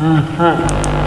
嗯哼